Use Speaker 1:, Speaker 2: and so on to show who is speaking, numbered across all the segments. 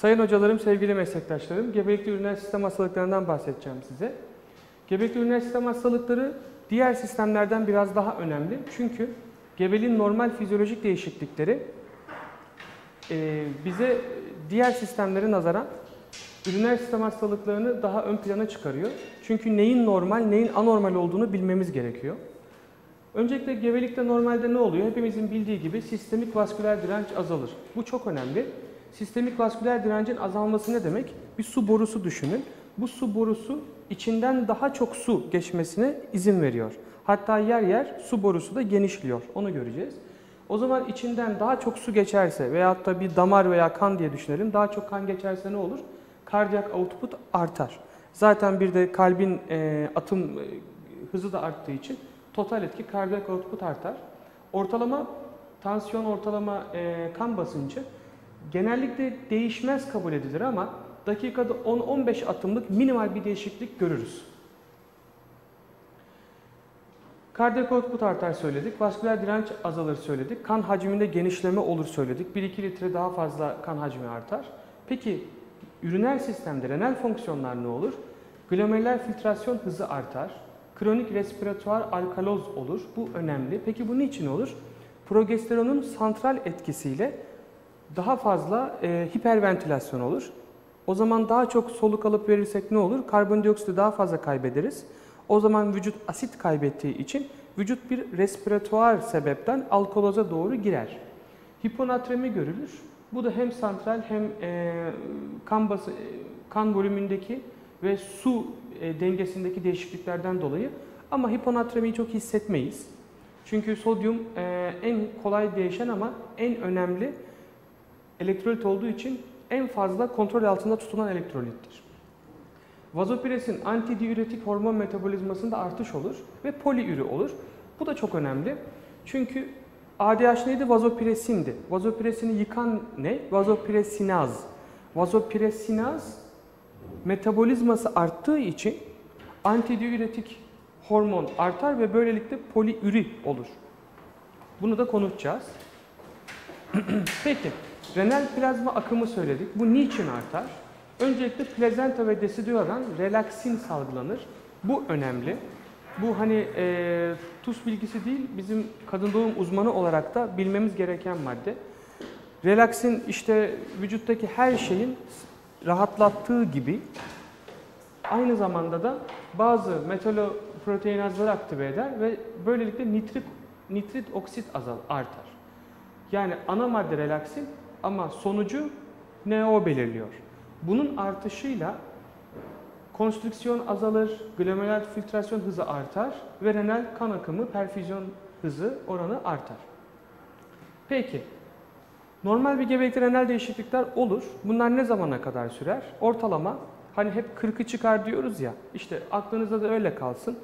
Speaker 1: Sayın hocalarım, sevgili meslektaşlarım, gebelikte üriner sistem hastalıklarından bahsedeceğim size. Gebelikte üriner sistem hastalıkları diğer sistemlerden biraz daha önemli. Çünkü gebeliğin normal fizyolojik değişiklikleri e, bize diğer sistemlere nazaran üriner sistem hastalıklarını daha ön plana çıkarıyor. Çünkü neyin normal, neyin anormal olduğunu bilmemiz gerekiyor. Öncelikle gebelikte normalde ne oluyor? Hepimizin bildiği gibi sistemik vasküler direnç azalır. Bu çok önemli. Sistemik vasküler direncin azalması ne demek? Bir su borusu düşünün. Bu su borusu içinden daha çok su geçmesine izin veriyor. Hatta yer yer su borusu da genişliyor. Onu göreceğiz. O zaman içinden daha çok su geçerse veyahut da bir damar veya kan diye düşünelim. Daha çok kan geçerse ne olur? Kardiyak output artar. Zaten bir de kalbin e, atım e, hızı da arttığı için total etki kardiyak output artar. Ortalama tansiyon, ortalama e, kan basıncı genellikle değişmez kabul edilir ama dakikada 10-15 atımlık minimal bir değişiklik görürüz. Kardiyak output artar söyledik, vasküler direnç azalır söyledik, kan hacminde genişleme olur söyledik, 1-2 litre daha fazla kan hacmi artar. Peki üriner sistemde renal fonksiyonlar ne olur? Glomerular filtrasyon hızı artar, kronik respiratuar alkaloz olur. Bu önemli. Peki bu niçin olur? Progesteronun santral etkisiyle daha fazla e, hiperventilasyon olur. O zaman daha çok soluk alıp verirsek ne olur? Karbondioksiti daha fazla kaybederiz. O zaman vücut asit kaybettiği için vücut bir respiratuar sebepten alkoloza doğru girer. Hiponatremi görülür. Bu da hem santral hem e, kan, bası, kan volümündeki ve su e, dengesindeki değişikliklerden dolayı ama hiponatremiyi çok hissetmeyiz. Çünkü sodyum e, en kolay değişen ama en önemli elektrolit olduğu için en fazla kontrol altında tutulan elektrolittir. Vazopresin antidiüretik hormon metabolizmasında artış olur ve poliüri olur. Bu da çok önemli. Çünkü ADH neydi? Vazopresindi. Vazopresini yıkan ne? Vazopresinaz. Vazopresinaz metabolizması arttığı için antidiüretik hormon artar ve böylelikle poliüri olur. Bunu da konuşacağız. Peki, renal plazma akımı söyledik. Bu niçin artar? Öncelikle plazenta ve desideradan relaksin salgılanır. Bu önemli. Bu hani e, TUS bilgisi değil, bizim kadın doğum uzmanı olarak da bilmemiz gereken madde. Relaksin işte vücuttaki her şeyin rahatlattığı gibi aynı zamanda da bazı metaloproteinazları aktive eder ve böylelikle nitrit, nitrit oksit azal, artar. Yani ana madde relaksin ama sonucu NO belirliyor. Bunun artışıyla konstrüksiyon azalır, glomerular filtrasyon hızı artar ve renal kan akımı, perfüzyon hızı oranı artar. Peki, normal bir gebelikte renal değişiklikler olur. Bunlar ne zamana kadar sürer? Ortalama, hani hep 40'ı çıkar diyoruz ya, işte aklınızda da öyle kalsın.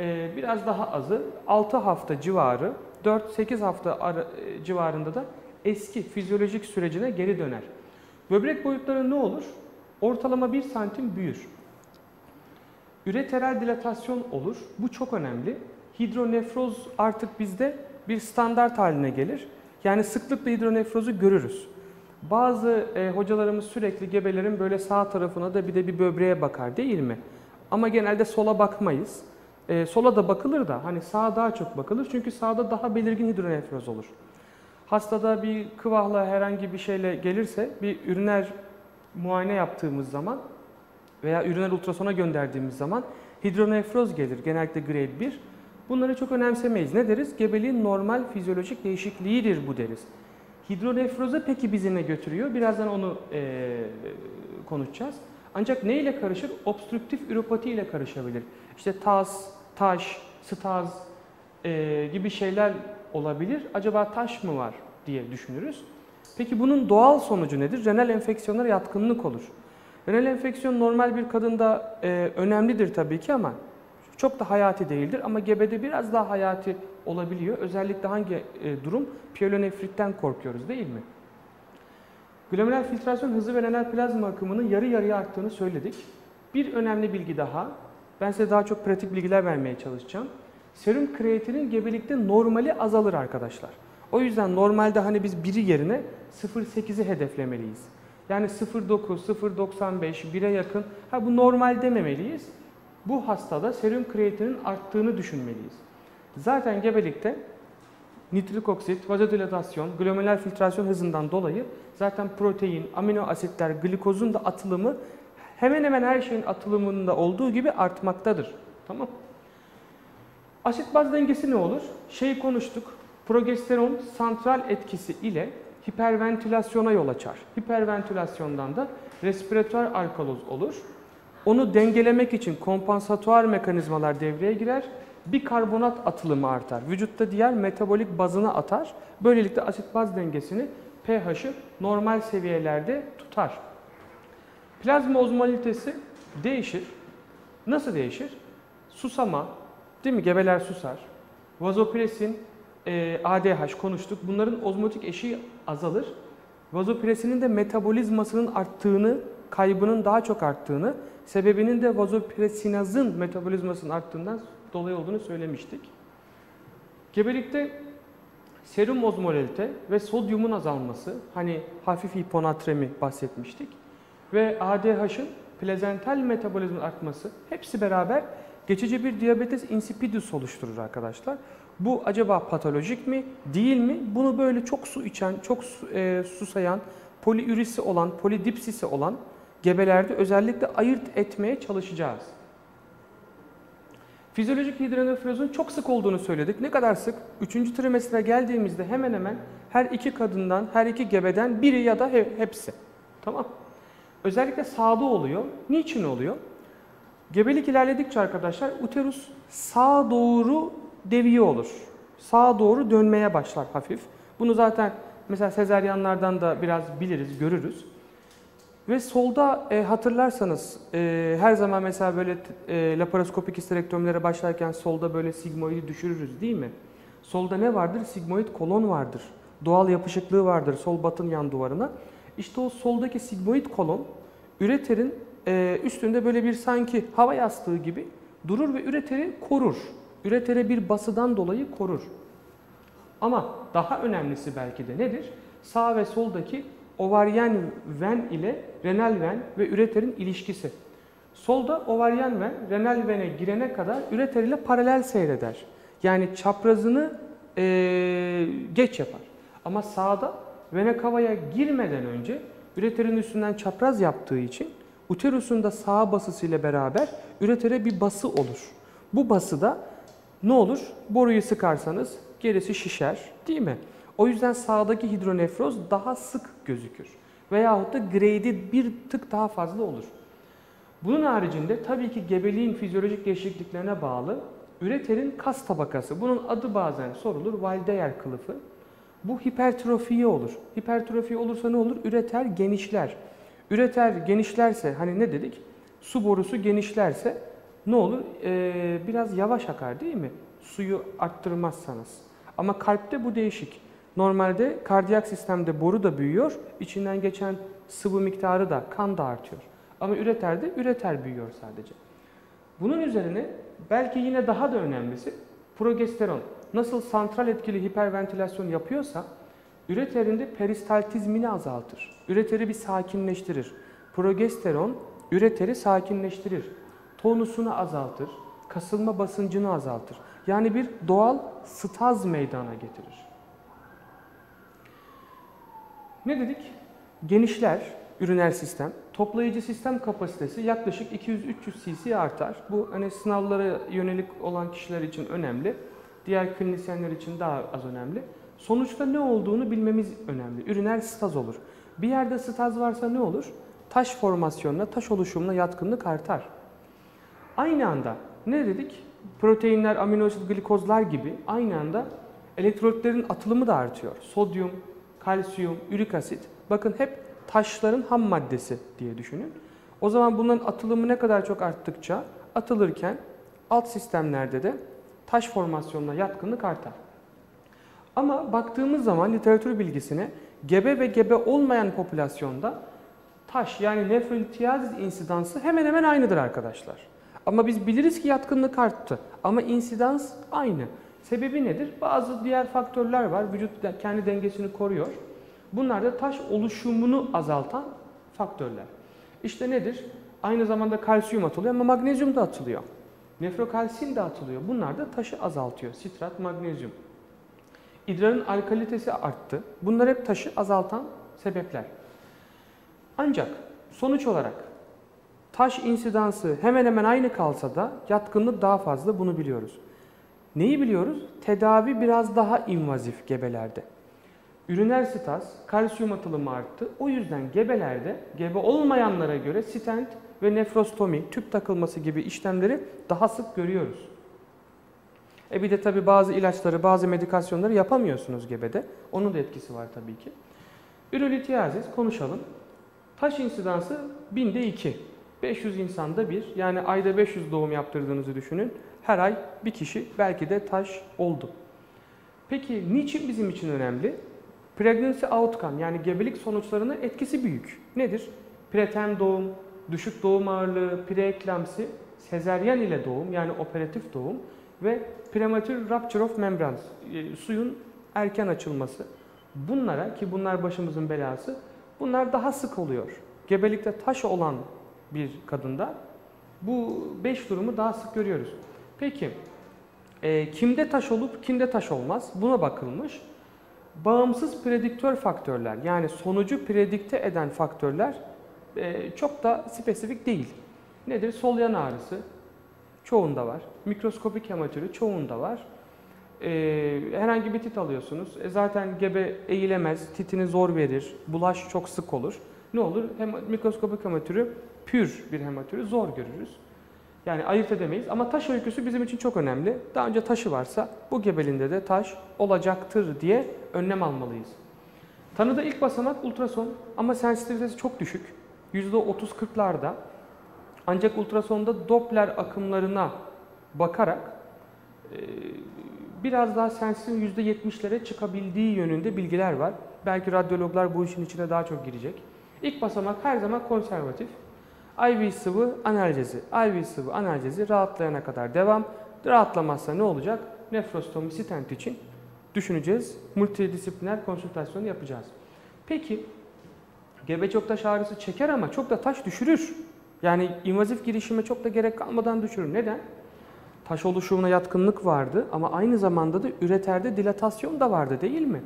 Speaker 1: Ee, biraz daha azı, 6 hafta civarı, 4-8 hafta ara, civarında da eski fizyolojik sürecine geri döner. Böbrek boyutları ne olur? Ortalama 1 santim büyür. Üreteral dilatasyon olur. Bu çok önemli. Hidronefroz artık bizde bir standart haline gelir. Yani sıklıkla hidronefrozu görürüz. Bazı e, hocalarımız sürekli gebelerin böyle sağ tarafına da bir de bir böbreğe bakar değil mi? Ama genelde sola bakmayız. E, sola da bakılır da hani sağa daha çok bakılır çünkü sağda daha belirgin hidronefroz olur. Hastada bir kıvahla herhangi bir şeyle gelirse bir üriner muayene yaptığımız zaman veya üriner ultrasona gönderdiğimiz zaman hidronefroz gelir genellikle grade 1. Bunları çok önemsemeyiz. Ne deriz? Gebeliğin normal fizyolojik değişikliğidir bu deriz. Hidronefroza peki bizi ne götürüyor? Birazdan onu e, konuşacağız. Ancak ne ile karışır? Obstrüktif üropati ile karışabilir. İşte tas, taş, staz e, gibi şeyler olabilir. Acaba taş mı var diye düşünürüz. Peki bunun doğal sonucu nedir? Renal enfeksiyonlara yatkınlık olur. Renal enfeksiyon normal bir kadında e, önemlidir tabii ki ama çok da hayati değildir. Ama gebede biraz daha hayati olabiliyor. Özellikle hangi e, durum? Piyelonefritten korkuyoruz değil mi? Glomerular filtrasyon hızı ve renal plazma akımının yarı yarıya arttığını söyledik. Bir önemli bilgi daha. Ben size daha çok pratik bilgiler vermeye çalışacağım. Serum kreatinin gebelikte normali azalır arkadaşlar. O yüzden normalde hani biz biri yerine 0.8'i hedeflemeliyiz. Yani 0.9, 0.95, 1'e yakın. Ha bu normal dememeliyiz. Bu hastada serum kreatinin arttığını düşünmeliyiz. Zaten gebelikte nitrik oksit, vazodilatasyon, glomerular filtrasyon hızından dolayı zaten protein, amino asitler, glikozun da atılımı hemen hemen her şeyin atılımında olduğu gibi artmaktadır. Tamam. Asit baz dengesi ne olur? Şeyi konuştuk. Progesteron santral etkisi ile hiperventilasyona yol açar. Hiperventilasyondan da respiratuar alkaloz olur. Onu dengelemek için kompansatuar mekanizmalar devreye girer. Bir karbonat atılımı artar. Vücutta diğer metabolik bazını atar. Böylelikle asit baz dengesini pH'ı normal seviyelerde tutar. Plazma ozmolitesi değişir. Nasıl değişir? Susama, değil mi? Gebeler susar. Vazopresin, e, ADH konuştuk. Bunların ozmotik eşiği azalır. Vazopresinin de metabolizmasının arttığını, kaybının daha çok arttığını, sebebinin de vazopresinazın metabolizmasının arttığından dolayı olduğunu söylemiştik. Gebelikte serum ozmolite ve sodyumun azalması, hani hafif hiponatremi bahsetmiştik ve ADH'ın plazental metabolizmanın artması hepsi beraber geçici bir diabetes insipidus oluşturur arkadaşlar. Bu acaba patolojik mi, değil mi? Bunu böyle çok su içen, çok su, e, susayan, poliürisi olan, polidipsisi olan gebelerde özellikle ayırt etmeye çalışacağız. Fizyolojik hidronefrozun çok sık olduğunu söyledik. Ne kadar sık? Üçüncü trimestre geldiğimizde hemen hemen her iki kadından, her iki gebeden biri ya da hepsi. Tamam. Özellikle sağda oluyor. Niçin oluyor? Gebelik ilerledikçe arkadaşlar uterus sağa doğru deviye olur. Sağa doğru dönmeye başlar hafif. Bunu zaten mesela sezeryanlardan da biraz biliriz, görürüz. Ve solda e, hatırlarsanız e, her zaman mesela böyle e, laparoskopik histerektomilere başlarken solda böyle sigmoidi düşürürüz değil mi? Solda ne vardır? Sigmoid kolon vardır. Doğal yapışıklığı vardır sol batın yan duvarına. İşte o soldaki sigmoid kolon üreterin e, üstünde böyle bir sanki hava yastığı gibi durur ve üreteri korur. Üretere bir basıdan dolayı korur. Ama daha önemlisi belki de nedir? Sağ ve soldaki ovaryen ven ile renal ven ve üreterin ilişkisi. Solda ovaryen ven renal vene girene kadar üreter ile paralel seyreder. Yani çaprazını e, geç yapar. Ama sağda vene kavaya girmeden önce üreterin üstünden çapraz yaptığı için uterusun da sağ basısı ile beraber üretere bir bası olur. Bu bası da ne olur? Boruyu sıkarsanız gerisi şişer değil mi? O yüzden sağdaki hidronefroz daha sık gözükür. Veyahut da grade'i bir tık daha fazla olur. Bunun haricinde tabii ki gebeliğin fizyolojik değişikliklerine bağlı üreterin kas tabakası. Bunun adı bazen sorulur. Waldeyer kılıfı. Bu hipertrofiye olur. Hipertrofi olursa ne olur? Üreter genişler. Üreter genişlerse hani ne dedik? Su borusu genişlerse ne olur? Ee, biraz yavaş akar değil mi? Suyu arttırmazsanız. Ama kalpte bu değişik. Normalde kardiyak sistemde boru da büyüyor, içinden geçen sıvı miktarı da, kan da artıyor. Ama üreterde üreter büyüyor sadece. Bunun üzerine belki yine daha da önemlisi progesteron. Nasıl santral etkili hiperventilasyon yapıyorsa üreterinde peristaltizmini azaltır. Üreteri bir sakinleştirir. Progesteron üreteri sakinleştirir. Tonusunu azaltır. Kasılma basıncını azaltır. Yani bir doğal staz meydana getirir. Ne dedik? Genişler üriner sistem. Toplayıcı sistem kapasitesi yaklaşık 200-300 cc artar. Bu hani sınavlara yönelik olan kişiler için önemli. Diğer klinisyenler için daha az önemli. Sonuçta ne olduğunu bilmemiz önemli. Üriner staz olur. Bir yerde staz varsa ne olur? Taş formasyonuna, taş oluşumuna yatkınlık artar. Aynı anda ne dedik? Proteinler, amino asit, glikozlar gibi aynı anda elektrolitlerin atılımı da artıyor. Sodyum, kalsiyum, ürik asit. Bakın hep taşların ham maddesi diye düşünün. O zaman bunların atılımı ne kadar çok arttıkça atılırken alt sistemlerde de taş formasyonuna yatkınlık artar. Ama baktığımız zaman literatür bilgisine gebe ve gebe olmayan popülasyonda taş yani nefrolitiyazis insidansı hemen hemen aynıdır arkadaşlar. Ama biz biliriz ki yatkınlık arttı ama insidans aynı. Sebebi nedir? Bazı diğer faktörler var. Vücut kendi dengesini koruyor. Bunlar da taş oluşumunu azaltan faktörler. İşte nedir? Aynı zamanda kalsiyum atılıyor ama magnezyum da atılıyor. Nefrokalsin de atılıyor. Bunlar da taşı azaltıyor. Sitrat, magnezyum. İdrarın alkalitesi arttı. Bunlar hep taşı azaltan sebepler. Ancak sonuç olarak taş insidansı hemen hemen aynı kalsa da yatkınlık daha fazla bunu biliyoruz. Neyi biliyoruz? Tedavi biraz daha invazif gebelerde. Üriner stas, kalsiyum atılımı arttı. O yüzden gebelerde, gebe olmayanlara göre stent ve nefrostomi, tüp takılması gibi işlemleri daha sık görüyoruz. E bir de tabi bazı ilaçları, bazı medikasyonları yapamıyorsunuz gebede. Onun da etkisi var tabii ki. Ürolitiyazis konuşalım. Taş insidansı binde 2. 500 insanda bir. Yani ayda 500 doğum yaptırdığınızı düşünün. Her ay bir kişi belki de taş oldu. Peki niçin bizim için önemli? Pregnancy outcome yani gebelik sonuçlarının etkisi büyük. Nedir? Preterm doğum, düşük doğum ağırlığı, preeklamsi, sezeryen ile doğum yani operatif doğum ve premature rupture of membranes, e, suyun erken açılması. Bunlara ki bunlar başımızın belası, bunlar daha sık oluyor. Gebelikte taş olan bir kadında bu 5 durumu daha sık görüyoruz. Peki e, kimde taş olup kimde taş olmaz? Buna bakılmış. Bağımsız prediktör faktörler yani sonucu predikte eden faktörler e, çok da spesifik değil. Nedir? Sol yan ağrısı çoğunda var. Mikroskopik hematürü çoğunda var. E, herhangi bir tit alıyorsunuz. E, zaten gebe eğilemez, titini zor verir, bulaş çok sık olur. Ne olur? Hem, mikroskopik hematürü pür bir hematürü zor görürüz. Yani ayırt edemeyiz ama taş öyküsü bizim için çok önemli. Daha önce taşı varsa bu gebelinde de taş olacaktır diye önlem almalıyız. Tanıda ilk basamak ultrason ama sensitivitesi çok düşük. %30-40'larda. Ancak ultrasonda Doppler akımlarına bakarak e, biraz daha sensitin %70'lere çıkabildiği yönünde bilgiler var. Belki radyologlar bu işin içine daha çok girecek. İlk basamak her zaman konservatif. IV sıvı analjezi, IV sıvı analjezi rahatlayana kadar devam. Rahatlamazsa ne olacak? Nefrostomi stent için düşüneceğiz. Multidisipliner konsültasyon yapacağız. Peki gebe çok taş ağrısı çeker ama çok da taş düşürür. Yani invazif girişime çok da gerek kalmadan düşürür. Neden? Taş oluşumuna yatkınlık vardı ama aynı zamanda da üreterde dilatasyon da vardı değil mi?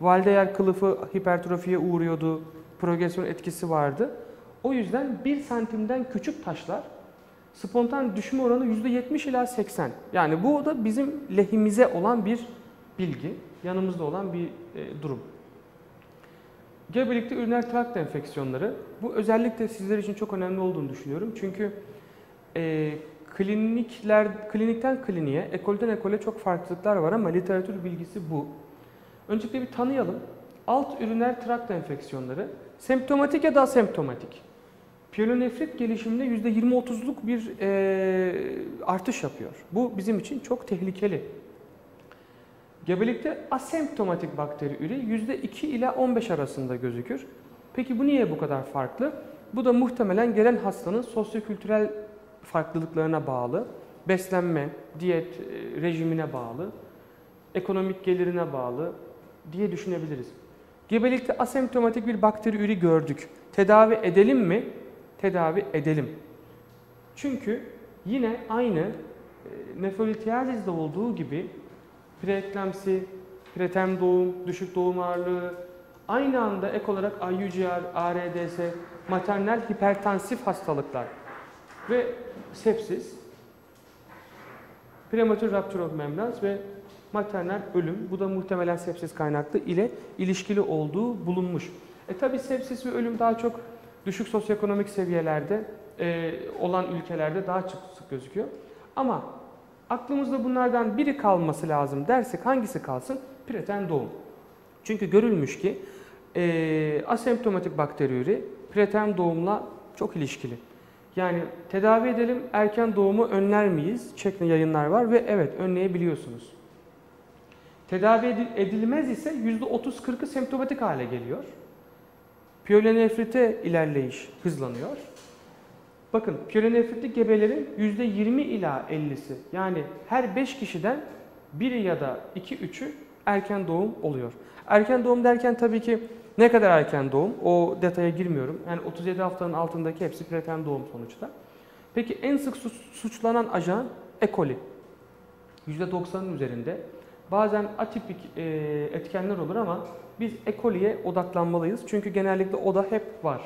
Speaker 1: Valdeyer kılıfı hipertrofiye uğruyordu, progresyon etkisi vardı. O yüzden 1 santimden küçük taşlar spontan düşme oranı %70 ila 80. Yani bu da bizim lehimize olan bir bilgi, yanımızda olan bir e, durum. Gebelikte üriner trakt enfeksiyonları. Bu özellikle sizler için çok önemli olduğunu düşünüyorum. Çünkü e, klinikler, klinikten kliniğe, ekolden ekole çok farklılıklar var ama literatür bilgisi bu. Öncelikle bir tanıyalım. Alt üriner trakt enfeksiyonları semptomatik ya da asemptomatik. Piyelonefrit gelişiminde %20-30'luk bir e, artış yapıyor. Bu bizim için çok tehlikeli. Gebelikte asemptomatik bakteri üre %2 ile 15 arasında gözükür. Peki bu niye bu kadar farklı? Bu da muhtemelen gelen hastanın sosyokültürel farklılıklarına bağlı, beslenme, diyet e, rejimine bağlı, ekonomik gelirine bağlı diye düşünebiliriz. Gebelikte asemptomatik bir bakteri üri gördük. Tedavi edelim mi? Tedavi edelim. Çünkü yine aynı e, nefrolitiyazizde olduğu gibi preeklemsi, preterm doğum, düşük doğum ağırlığı, aynı anda ek olarak IUGR, ARDS, maternal hipertansif hastalıklar ve sepsis, prematür rupture of membranes ve maternal ölüm, bu da muhtemelen sepsis kaynaklı ile ilişkili olduğu bulunmuş. E tabi sepsis ve ölüm daha çok düşük sosyoekonomik seviyelerde e, olan ülkelerde daha çok sık gözüküyor. Ama aklımızda bunlardan biri kalması lazım dersek hangisi kalsın? Preterm doğum. Çünkü görülmüş ki e, asemptomatik bakteriyuri preterm doğumla çok ilişkili. Yani tedavi edelim erken doğumu önler miyiz? Şeklinde yayınlar var ve evet önleyebiliyorsunuz. Tedavi edilmez ise %30-40'ı semptomatik hale geliyor. Piyelonefrite ilerleyiş hızlanıyor. Bakın piyelonefritli gebelerin %20 ila 50'si yani her 5 kişiden biri ya da 2-3'ü erken doğum oluyor. Erken doğum derken tabii ki Ne kadar erken doğum? O detaya girmiyorum. Yani 37 haftanın altındaki hepsi preterm doğum sonuçta. Peki en sık suçlanan ajan E. coli. %90'ın üzerinde. Bazen atipik e, etkenler olur ama biz E. coli'ye odaklanmalıyız. Çünkü genellikle o da hep var.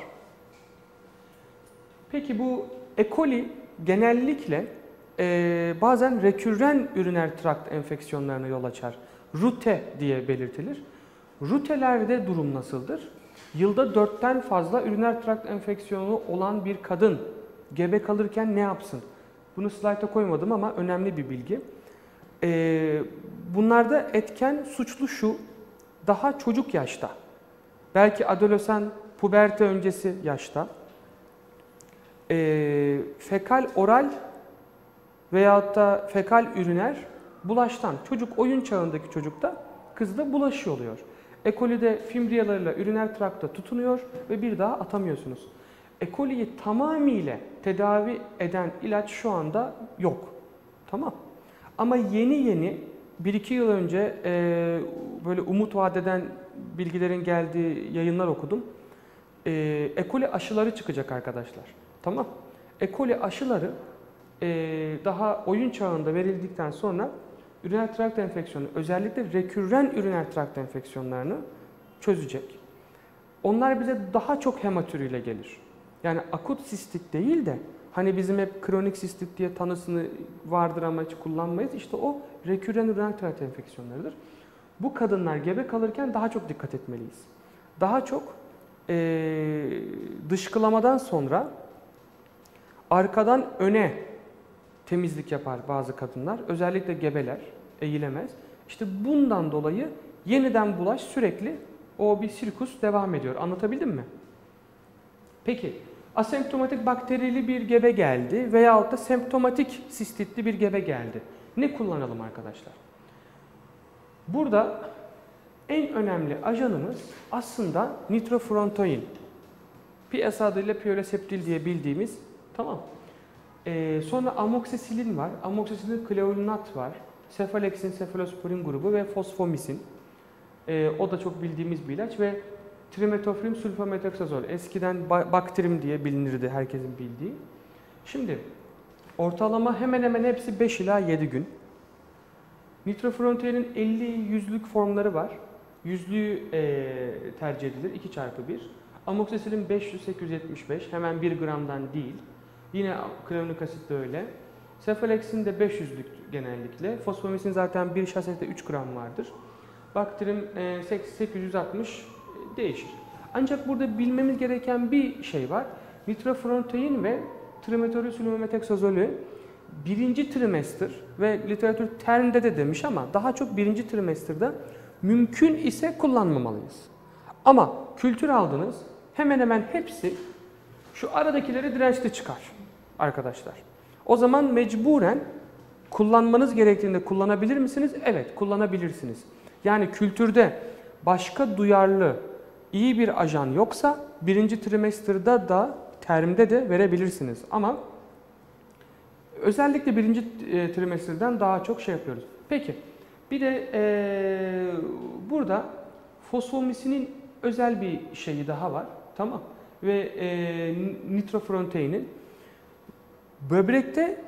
Speaker 1: Peki bu E. coli genellikle e, bazen rekürren üriner trakt enfeksiyonlarına yol açar. Rute diye belirtilir. Rutelerde durum nasıldır? Yılda dörtten fazla üriner trakt enfeksiyonu olan bir kadın gebe kalırken ne yapsın? Bunu slayta koymadım ama önemli bir bilgi. Ee, bunlarda etken suçlu şu, daha çocuk yaşta, belki adolesan, puberte öncesi yaşta, e, fekal oral veyahut da fekal üriner bulaştan, çocuk oyun çağındaki çocukta kızda bulaşı oluyor. Ekolide fimbriyalarıyla üriner trakta tutunuyor ve bir daha atamıyorsunuz. Ekoliyi tamamıyla tedavi eden ilaç şu anda yok. Tamam. Ama yeni yeni 1-2 yıl önce e, böyle umut vadeden bilgilerin geldiği yayınlar okudum. E, ekoli aşıları çıkacak arkadaşlar. Tamam. Ekoli aşıları e, daha oyun çağında verildikten sonra üriner trakt enfeksiyonu, özellikle rekürren üriner trakt enfeksiyonlarını çözecek. Onlar bize daha çok hematürüyle gelir. Yani akut sistit değil de hani bizim hep kronik sistit diye tanısını vardır ama hiç kullanmayız. İşte o rekürren üriner trakt enfeksiyonlarıdır. Bu kadınlar gebe kalırken daha çok dikkat etmeliyiz. Daha çok e, dışkılamadan sonra arkadan öne temizlik yapar bazı kadınlar. Özellikle gebeler eğilemez. İşte bundan dolayı yeniden bulaş sürekli o bir sirkus devam ediyor. Anlatabildim mi? Peki asemptomatik bakterili bir gebe geldi veyahut da semptomatik sistitli bir gebe geldi. Ne kullanalım arkadaşlar? Burada en önemli ajanımız aslında nitrofurantoin. PS adıyla pioleseptil diye bildiğimiz tamam. Ee, sonra amoksisilin var. Amoksisilin kleolinat var. Sefalexin, sefalosporin grubu ve fosfomisin. Ee, o da çok bildiğimiz bir ilaç ve trimetofrim sulfamethoxazol. Eskiden baktrim diye bilinirdi herkesin bildiği. Şimdi ortalama hemen hemen hepsi 5 ila 7 gün. Nitrofurantoin'in 50 yüzlük formları var. Yüzlüğü e, tercih edilir 2 çarpı 1. Amoksisilin 500-875 hemen 1 gramdan değil. Yine klonik asit de öyle. Cefalexin de 500'lük genellikle. Fosfomisin zaten bir şasette 3 gram vardır. Baktrim 860 e, değişir. Ancak burada bilmemiz gereken bir şey var. Nitrofurantoin ve trimetorülsülümetekazolü birinci trimester ve literatür termde de demiş ama daha çok birinci trimesterda mümkün ise kullanmamalıyız. Ama kültür aldınız hemen hemen hepsi şu aradakileri dirençli çıkar arkadaşlar. O zaman mecburen kullanmanız gerektiğinde kullanabilir misiniz? Evet, kullanabilirsiniz. Yani kültürde başka duyarlı iyi bir ajan yoksa birinci trimesterda da termde de verebilirsiniz. Ama özellikle birinci e, trimesterden daha çok şey yapıyoruz. Peki bir de e, burada fosfomisinin özel bir şeyi daha var. Tamam. Ve e, nitrofronteinin böbrekte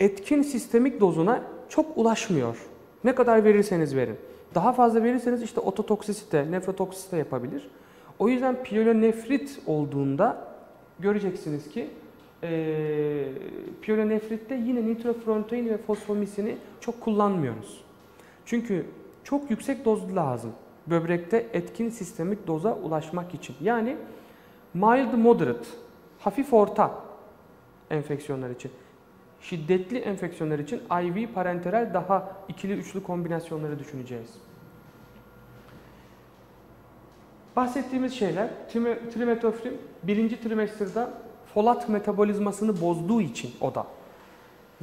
Speaker 1: etkin sistemik dozuna çok ulaşmıyor. Ne kadar verirseniz verin. Daha fazla verirseniz işte ototoksisite, nefrotoksisite yapabilir. O yüzden piyelonefrit olduğunda göreceksiniz ki e, piyelonefritte yine nitrofrontoin ve fosfomisini çok kullanmıyoruz. Çünkü çok yüksek doz lazım böbrekte etkin sistemik doza ulaşmak için. Yani mild moderate, hafif orta enfeksiyonlar için. Şiddetli enfeksiyonlar için IV parenteral daha ikili üçlü kombinasyonları düşüneceğiz. Bahsettiğimiz şeyler trimetofrim birinci trimesterde folat metabolizmasını bozduğu için o da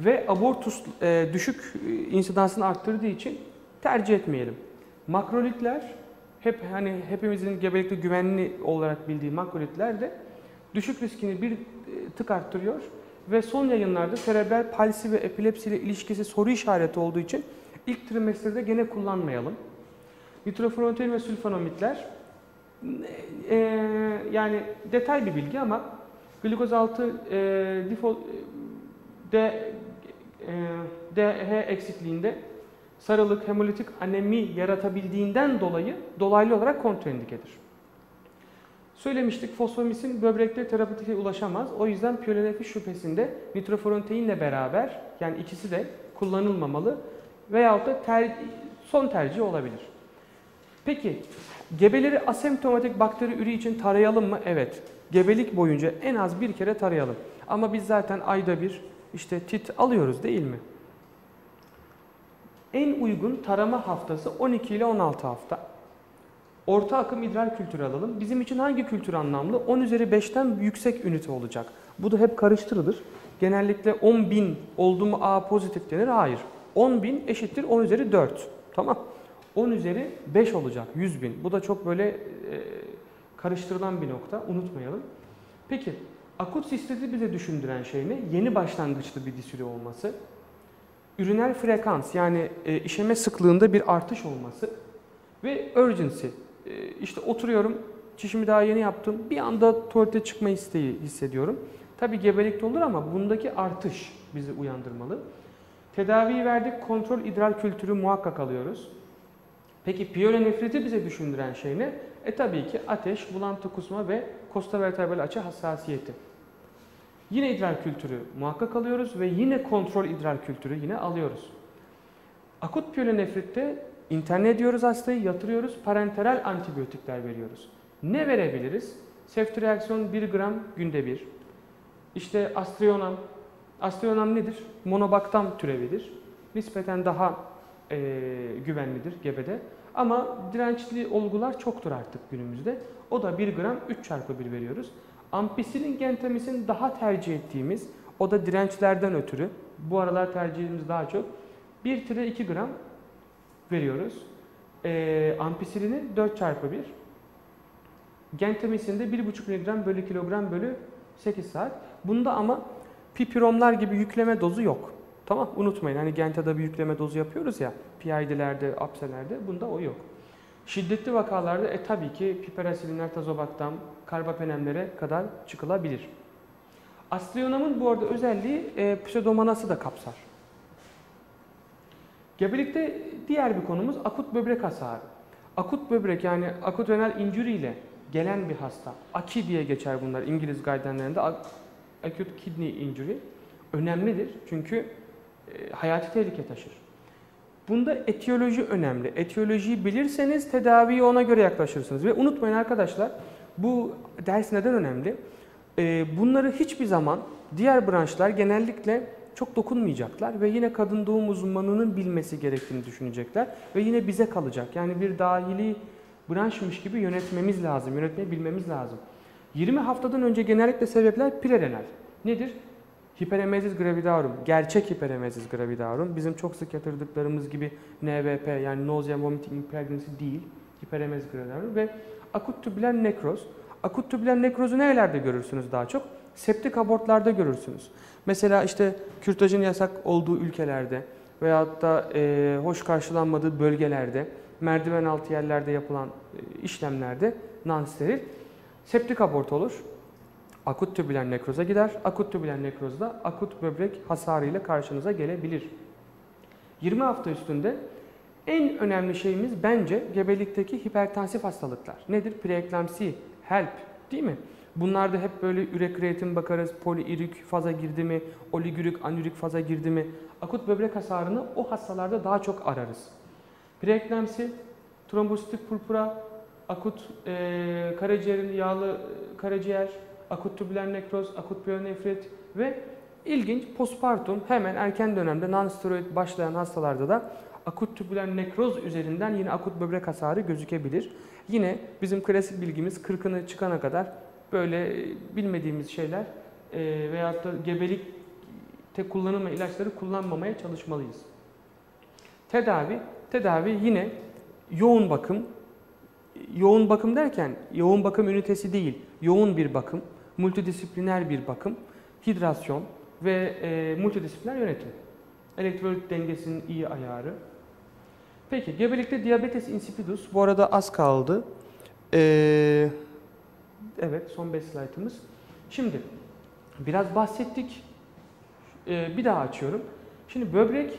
Speaker 1: ve abortus e, düşük e, insidansını arttırdığı için tercih etmeyelim. Makrolitler hep hani hepimizin gebelikte güvenli olarak bildiği makrolitler de düşük riskini bir e, tık arttırıyor ve son yayınlarda serebral palsi ve epilepsi ile ilişkisi soru işareti olduğu için ilk trimesterde gene kullanmayalım. Nitrofurantoin ve sülfanomitler e, yani detay bir bilgi ama glikoz 6 e, default D, e, DH eksikliğinde sarılık, hemolitik anemi yaratabildiğinden dolayı dolaylı olarak kontraindikedir. Söylemiştik fosfomisin böbrekte terapötike ulaşamaz. O yüzden piyolenefis şüphesinde nitrofurantoinle beraber yani ikisi de kullanılmamalı veyahut da ter, son tercih olabilir. Peki gebeleri asemptomatik bakteri ürü için tarayalım mı? Evet. Gebelik boyunca en az bir kere tarayalım. Ama biz zaten ayda bir işte tit alıyoruz değil mi? En uygun tarama haftası 12 ile 16 hafta. Orta akım idrar kültürü alalım. Bizim için hangi kültür anlamlı? 10 üzeri 5'ten yüksek ünite olacak. Bu da hep karıştırılır. Genellikle 10 bin oldu mu A pozitif denir. Hayır. 10 bin eşittir 10 üzeri 4. Tamam. 10 üzeri 5 olacak. 100 bin. Bu da çok böyle e, karıştırılan bir nokta. Unutmayalım. Peki akut sisteti bize düşündüren şey ne? Yeni başlangıçlı bir disüri olması. Üriner frekans yani e, işeme sıklığında bir artış olması ve urgency. E, işte oturuyorum, çişimi daha yeni yaptım, bir anda tuvalete çıkma isteği hissediyorum. Tabi gebelikte olur ama bundaki artış bizi uyandırmalı. Tedaviyi verdik, kontrol idrar kültürü muhakkak alıyoruz. Peki piyolenefriti bize düşündüren şey ne? E tabii ki ateş, bulantı, kusma ve kostavertebral açı hassasiyeti. Yine idrar kültürü muhakkak alıyoruz ve yine kontrol idrar kültürü yine alıyoruz. Akut piyolenefritte interne ediyoruz hastayı, yatırıyoruz, parenteral antibiyotikler veriyoruz. Ne verebiliriz? Seftriaksiyon 1 gram günde 1. İşte astrionam. Astrionam nedir? Monobaktam türevidir. Nispeten daha e, güvenlidir gebede. Ama dirençli olgular çoktur artık günümüzde. O da 1 gram 3 çarpı 1 veriyoruz. Ampisilin gentamisin daha tercih ettiğimiz, o da dirençlerden ötürü, bu aralar tercihimiz daha çok, 1-2 gram veriyoruz. E, ampisilini 4 çarpı 1. Gentamisin de 1,5 mg bölü kilogram bölü 8 saat. Bunda ama pipiromlar gibi yükleme dozu yok. Tamam unutmayın hani Gente'de bir yükleme dozu yapıyoruz ya PID'lerde, apselerde bunda o yok. Şiddetli vakalarda e tabii ki piperasilinler, tazobaktam, karbapenemlere kadar çıkılabilir. Astrionamın bu arada özelliği e, pseudomonası da kapsar. Gebelikte diğer bir konumuz akut böbrek hasarı. Akut böbrek yani akut renal injury ile gelen bir hasta. AKI diye geçer bunlar İngiliz guide'lerinde. Acute kidney injury önemlidir. Çünkü e, hayati tehlike taşır. Bunda etiyoloji önemli. Etiyolojiyi bilirseniz tedaviye ona göre yaklaşırsınız. Ve unutmayın arkadaşlar bu ders neden önemli? E, bunları hiçbir zaman diğer branşlar genellikle çok dokunmayacaklar ve yine kadın doğum uzmanının bilmesi gerektiğini düşünecekler ve yine bize kalacak. Yani bir dahili branşmış gibi yönetmemiz lazım, yönetmeyi bilmemiz lazım. 20 haftadan önce genellikle sebepler prerenal. Nedir? Hiperemezis gravidarum, gerçek hiperemezis gravidarum. Bizim çok sık yatırdıklarımız gibi NVP yani nausea, vomiting, pregnancy değil. Hiperemezis gravidarum ve akut tübüler nekroz. Akut tübüler nekrozu nerelerde görürsünüz daha çok? Septik abortlarda görürsünüz. Mesela işte kürtajın yasak olduğu ülkelerde veyahut da e, hoş karşılanmadığı bölgelerde, merdiven altı yerlerde yapılan e, işlemlerde non-steril septik abort olur. Akut tübüler nekroza gider. Akut tübüler nekrozda akut böbrek hasarı ile karşınıza gelebilir. 20 hafta üstünde en önemli şeyimiz bence gebelikteki hipertansif hastalıklar. Nedir? Preeklamsi, HELP değil mi? Bunlarda hep böyle ürek kreatin bakarız, poliürik faza girdi mi, oligürik, anürik faza girdi mi? Akut böbrek hasarını o hastalarda daha çok ararız. Preeklamsi, trombositik purpura, akut e, karaciğerin yağlı karaciğer, akut tübüler nekroz, akut piyonefrit ve ilginç postpartum hemen erken dönemde non-steroid başlayan hastalarda da akut tübüler nekroz üzerinden yine akut böbrek hasarı gözükebilir. Yine bizim klasik bilgimiz 40'ını çıkana kadar böyle bilmediğimiz şeyler e, veyahut da gebelikte kullanılma ilaçları kullanmamaya çalışmalıyız. Tedavi, tedavi yine yoğun bakım, yoğun bakım derken yoğun bakım ünitesi değil, yoğun bir bakım, multidisipliner bir bakım, hidrasyon ve e, multidisipliner yönetim. Elektrolit dengesinin iyi ayarı. Peki gebelikte diabetes insipidus bu arada az kaldı. Ee, evet son 5 slaytımız. Şimdi biraz bahsettik. Ee, bir daha açıyorum. Şimdi böbrek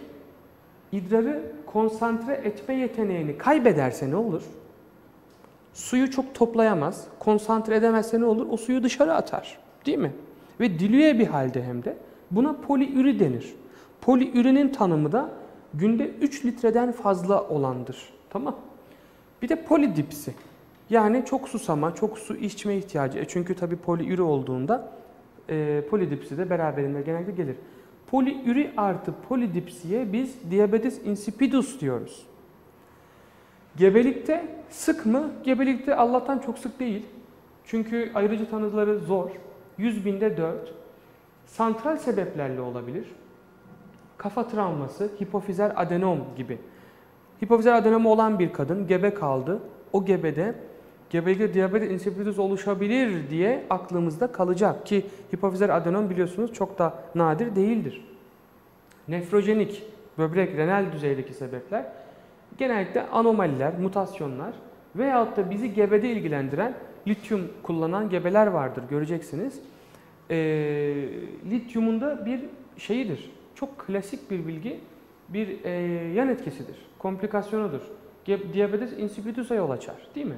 Speaker 1: idrarı konsantre etme yeteneğini kaybederse ne olur? Suyu çok toplayamaz, konsantre edemezse ne olur? O suyu dışarı atar. Değil mi? Ve dilüye bir halde hem de. Buna poliüri denir. Poliürinin tanımı da günde 3 litreden fazla olandır. Tamam. Bir de polidipsi. Yani çok susama, çok su içme ihtiyacı. E çünkü tabii poliüri olduğunda e, polidipsi de beraberinde genelde gelir. Poliüri artı polidipsiye biz diabetes insipidus diyoruz. Gebelikte sık mı? Gebelikte Allah'tan çok sık değil. Çünkü ayrıcı tanıları zor. 100 binde 4. Santral sebeplerle olabilir. Kafa travması, hipofizer adenom gibi. Hipofizer adenomu olan bir kadın gebe kaldı. O gebede gebelikte diabetes insipidus oluşabilir diye aklımızda kalacak ki hipofizer adenom biliyorsunuz çok da nadir değildir. Nefrojenik, böbrek renal düzeydeki sebepler genellikle anomaliler, mutasyonlar veyahut da bizi gebede ilgilendiren lityum kullanan gebeler vardır göreceksiniz. E, lityumun da bir şeyidir, çok klasik bir bilgi, bir e, yan etkisidir, komplikasyonudur. Diabetes insipidus'a yol açar değil mi?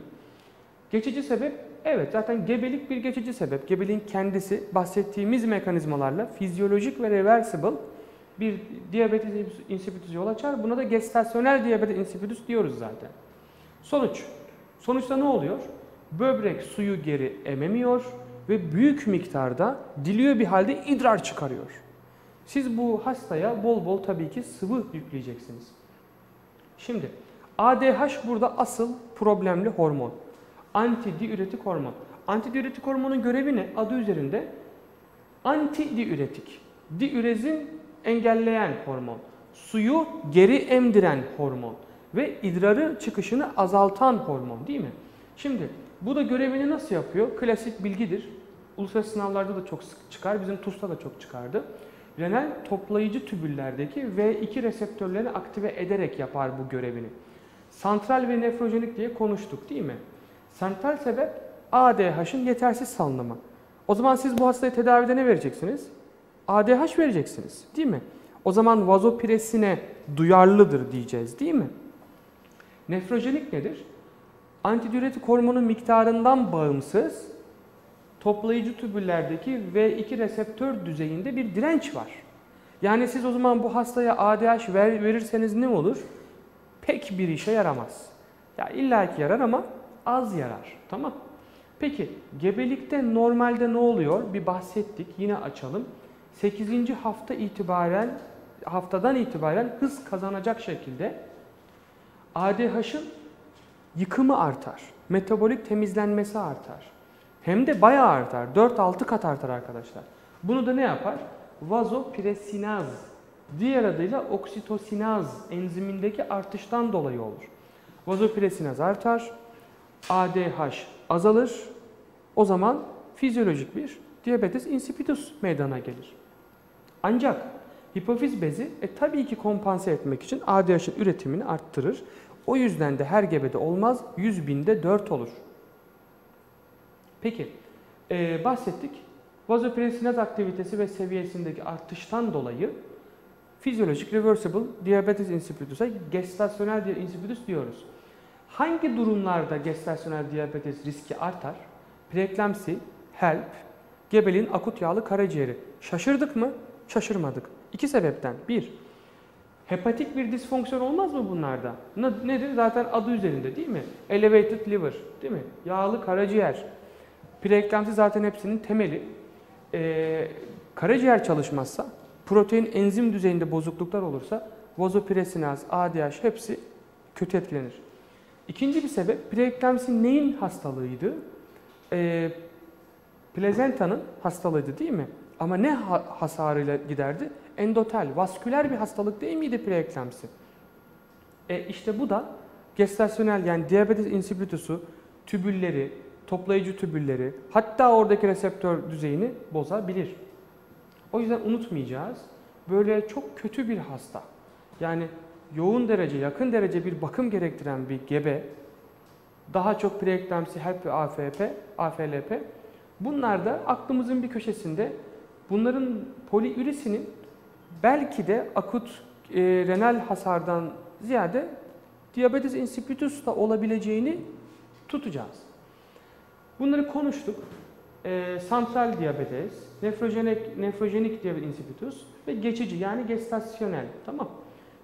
Speaker 1: Geçici sebep, evet zaten gebelik bir geçici sebep. Gebeliğin kendisi bahsettiğimiz mekanizmalarla fizyolojik ve reversible bir diabetes insipidus yol açar. Buna da gestasyonel diabetes insipidus diyoruz zaten. Sonuç. Sonuçta ne oluyor? Böbrek suyu geri ememiyor ve büyük miktarda diliyor bir halde idrar çıkarıyor. Siz bu hastaya bol bol tabii ki sıvı yükleyeceksiniz. Şimdi ADH burada asıl problemli hormon. Antidiüretik hormon. Antidiüretik hormonun görevi ne? Adı üzerinde antidiüretik. Diürezin engelleyen hormon. Suyu geri emdiren hormon ve idrarı çıkışını azaltan hormon değil mi? Şimdi bu da görevini nasıl yapıyor? Klasik bilgidir. Uluslararası sınavlarda da çok sık çıkar. Bizim TUS'ta da çok çıkardı. Renal toplayıcı tübüllerdeki V2 reseptörlerini aktive ederek yapar bu görevini. Santral ve nefrojenik diye konuştuk değil mi? Santral sebep ADH'ın yetersiz salınımı. O zaman siz bu hastayı tedavide ne vereceksiniz? ADH vereceksiniz değil mi? O zaman vazopresine duyarlıdır diyeceğiz değil mi? Nefrojenik nedir? Antidiüretik hormonun miktarından bağımsız toplayıcı tübüllerdeki V2 reseptör düzeyinde bir direnç var. Yani siz o zaman bu hastaya ADH ver, verirseniz ne olur? Pek bir işe yaramaz. Ya illa ki yarar ama az yarar. Tamam. Peki gebelikte normalde ne oluyor? Bir bahsettik. Yine açalım. 8. hafta itibaren haftadan itibaren hız kazanacak şekilde ADH'ın yıkımı artar. Metabolik temizlenmesi artar. Hem de bayağı artar. 4-6 kat artar arkadaşlar. Bunu da ne yapar? Vazopresinaz. Diğer adıyla oksitosinaz enzimindeki artıştan dolayı olur. Vazopresinaz artar. ADH azalır. O zaman fizyolojik bir diabetes insipidus meydana gelir. Ancak hipofiz bezi e, tabii ki kompanse etmek için ADH'ın üretimini arttırır. O yüzden de her gebede olmaz, 100 binde 4 olur. Peki, e, bahsettik. Vazopresinaz aktivitesi ve seviyesindeki artıştan dolayı fizyolojik reversible diabetes insipidus'a gestasyonel insipidus diyoruz. Hangi durumlarda gestasyonel diabetes riski artar? Preeklemsi, HELP, gebeliğin akut yağlı karaciğeri. Şaşırdık mı? Şaşırmadık. İki sebepten. Bir, hepatik bir disfonksiyon olmaz mı bunlarda? Nedir? Zaten adı üzerinde değil mi? Elevated liver, değil mi? Yağlı karaciğer. Preeklemsi zaten hepsinin temeli. Ee, karaciğer çalışmazsa, protein enzim düzeyinde bozukluklar olursa vazopresinaz, ADH hepsi kötü etkilenir. İkinci bir sebep preeklemsi neyin hastalığıydı? Ee, plazenta'nın hastalığıydı değil mi? Ama ne hasarıyla giderdi? Endotel, vasküler bir hastalık değil miydi preeklemsi? E işte bu da gestasyonel yani diabetes insipidus'u, tübülleri, toplayıcı tübülleri, hatta oradaki reseptör düzeyini bozabilir. O yüzden unutmayacağız. Böyle çok kötü bir hasta. Yani yoğun derece, yakın derece bir bakım gerektiren bir gebe daha çok preeklemsi HELP ve AFP, AFLP. Bunlar da aklımızın bir köşesinde bunların poliürisinin belki de akut e, renal hasardan ziyade diabetes insipidus da olabileceğini tutacağız. Bunları konuştuk. E, santral diabetes, nefrojenik, nefrojenik diabetes insipidus ve geçici yani gestasyonel. Tamam.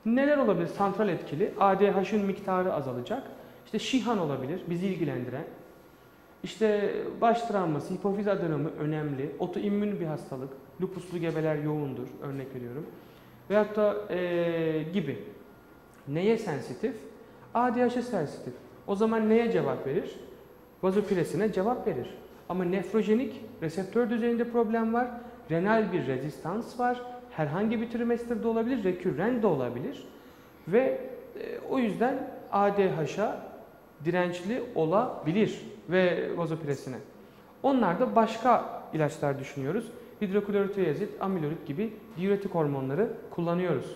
Speaker 1: Neler olabilir santral etkili? ADH'ın miktarı azalacak. İşte şihan olabilir, bizi ilgilendiren. İşte baş travması, hipofiz adenomu önemli. Otoimmün bir hastalık. Lupuslu gebeler yoğundur, örnek veriyorum. Veyahut da e, gibi. Neye sensitif? ADH'e sensitif. O zaman neye cevap verir? Vazopresine cevap verir. Ama nefrojenik, reseptör düzeyinde problem var. Renal bir rezistans var. Herhangi bir trimesterde olabilir, rekürren de olabilir. Ve e, o yüzden ADH'a dirençli olabilir ve vazopresine. Onlarda başka ilaçlar düşünüyoruz. Hidroklorotiazid, amiloid gibi diüretik hormonları kullanıyoruz.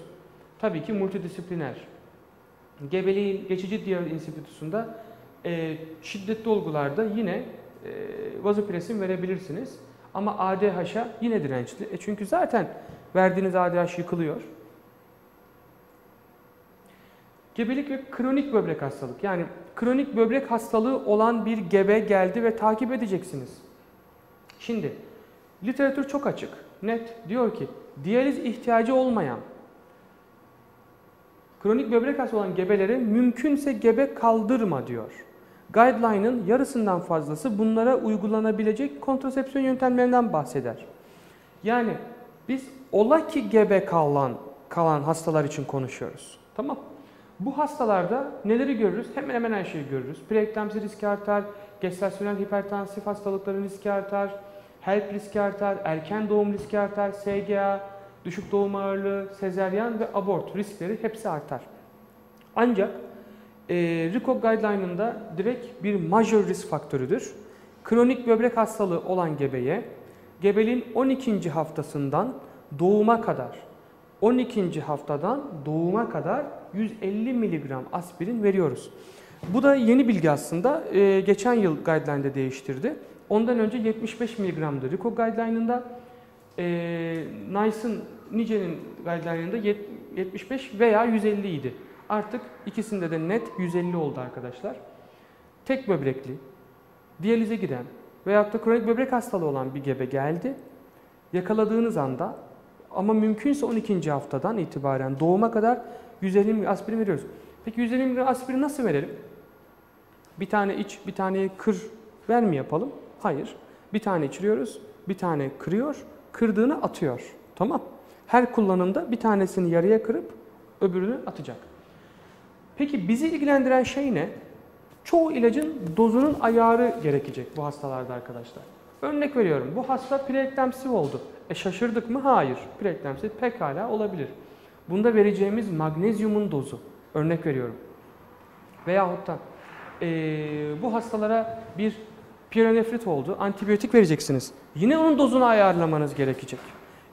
Speaker 1: Tabii ki multidisipliner. Gebeliğin geçici diyabetes insipidusunda e, şiddetli olgularda yine e, vazopresin verebilirsiniz. Ama ADH'a yine dirençli. E çünkü zaten verdiğiniz ADH yıkılıyor. Gebelik ve kronik böbrek hastalık. Yani kronik böbrek hastalığı olan bir gebe geldi ve takip edeceksiniz. Şimdi literatür çok açık, net. Diyor ki diyaliz ihtiyacı olmayan kronik böbrek hastası olan gebelere mümkünse gebe kaldırma diyor. Guideline'ın yarısından fazlası bunlara uygulanabilecek kontrasepsiyon yöntemlerinden bahseder. Yani biz ola ki gebe kalan, kalan hastalar için konuşuyoruz. Tamam Bu hastalarda neleri görürüz? Hemen hemen her şeyi görürüz. Preeklemsi riski artar, gestasyonel hipertansif hastalıkların riski artar, HELP riski artar, erken doğum riski artar, SGA, düşük doğum ağırlığı, sezeryan ve abort riskleri hepsi artar. Ancak e, RICO Guideline'ında direkt bir major risk faktörüdür. Kronik böbrek hastalığı olan gebeye gebeliğin 12. haftasından doğuma kadar 12. haftadan doğuma kadar 150 mg aspirin veriyoruz. Bu da yeni bilgi aslında. Ee, geçen yıl guideline'de değiştirdi. Ondan önce 75 mg'dı RICO guideline'ında. Ee, NICE'ın Nice'nin guideline'ında 75 veya 150 idi. Artık ikisinde de net 150 oldu arkadaşlar. Tek böbrekli, diyalize giden veyahut da kronik böbrek hastalığı olan bir gebe geldi. Yakaladığınız anda ama mümkünse 12. haftadan itibaren doğuma kadar 150 mg aspirin veriyoruz. Peki 150 mg aspirin nasıl verelim? Bir tane iç, bir taneyi kır, ver mi yapalım? Hayır. Bir tane içiriyoruz, bir tane kırıyor, kırdığını atıyor. Tamam. Her kullanımda bir tanesini yarıya kırıp öbürünü atacak. Peki bizi ilgilendiren şey ne? Çoğu ilacın dozunun ayarı gerekecek bu hastalarda arkadaşlar. Örnek veriyorum bu hasta preeklemsif oldu. E şaşırdık mı? Hayır. Preeklemsif pekala olabilir. Bunda vereceğimiz magnezyumun dozu. Örnek veriyorum. Veyahut da e, bu hastalara bir piyanefrit oldu. Antibiyotik vereceksiniz. Yine onun dozunu ayarlamanız gerekecek.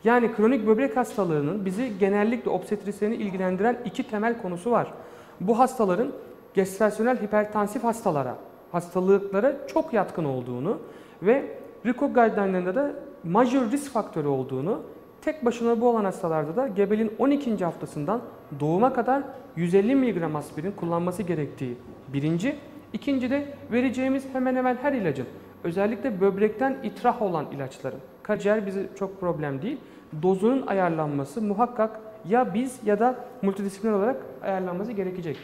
Speaker 1: Yani kronik böbrek hastalığının bizi genellikle obstetrisyeni ilgilendiren iki temel konusu var. Bu hastaların gestasyonel hipertansif hastalara, hastalıklara çok yatkın olduğunu ve RICO guideline'larında da major risk faktörü olduğunu, tek başına bu olan hastalarda da gebeliğin 12. haftasından doğuma kadar 150 mg aspirin kullanması gerektiği birinci. İkinci de vereceğimiz hemen hemen her ilacın, özellikle böbrekten itrah olan ilaçların, karaciğer bize çok problem değil, dozunun ayarlanması muhakkak ya biz ya da multidisipliner olarak ayarlanması gerekecek.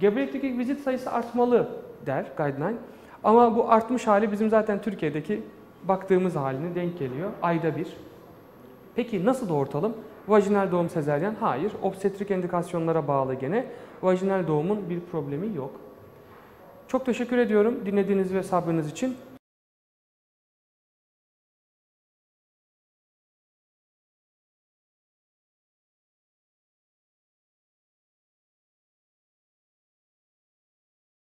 Speaker 1: Gebelikteki vizit sayısı artmalı der guideline. Ama bu artmış hali bizim zaten Türkiye'deki baktığımız haline denk geliyor. Ayda bir. Peki nasıl doğurtalım? Vajinal doğum sezeryen? Hayır. Obstetrik endikasyonlara bağlı gene. Vajinal doğumun bir problemi yok. Çok teşekkür ediyorum dinlediğiniz ve sabrınız için.